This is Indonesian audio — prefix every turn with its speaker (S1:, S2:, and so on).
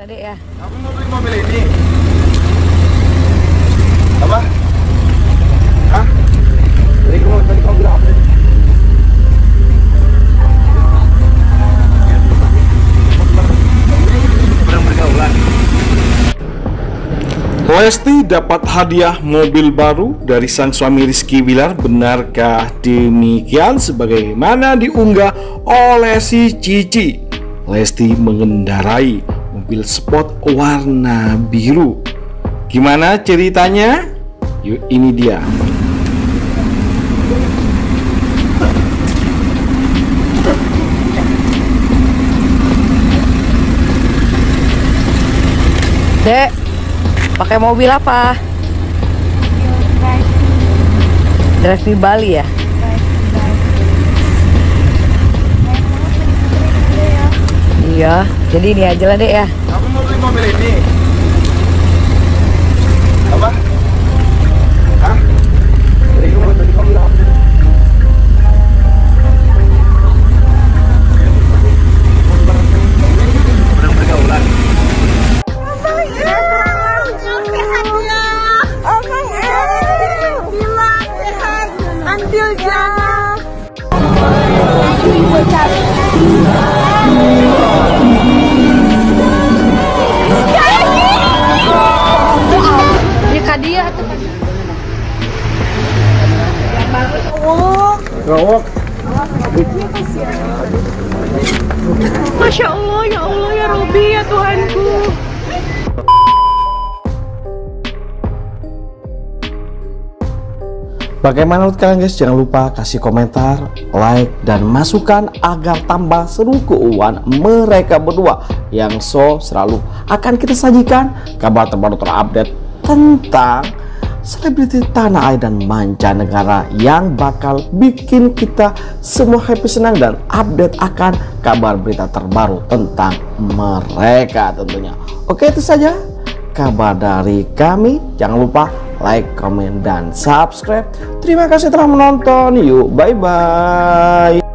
S1: Tadi ya.
S2: Aku mau beli mobil ini. Apa? Hah? Tadi kamu tadi kamu bilang apa?
S3: Lesti dapat hadiah mobil baru dari sang suami Rizky Bilar. Benarkah demikian? Sebagaimana diunggah oleh si Cici. Lesti mengendarai mobil sport warna biru. Gimana ceritanya? Yuk ini dia.
S1: Dek, pakai mobil apa? Drive Bali ya? Iya, jadi ini aja lah dek ya.
S2: Aku mau beli mobil ini. Apa? Hah? Kamu tadi kamu apa?
S4: Masya Allah, ya Allah, ya Robi, ya Tuhanku.
S3: Bagaimana menurut kalian guys? Jangan lupa kasih komentar, like, dan masukan agar tambah seru keuangan mereka berdua yang so selalu akan kita sajikan kabar terbaru terupdate tentang selebriti tanah air dan mancanegara yang bakal bikin kita semua happy senang dan update akan kabar berita terbaru tentang mereka tentunya. Oke itu saja kabar dari kami. Jangan lupa like, comment, dan subscribe. Terima kasih telah menonton. Yuk, bye-bye.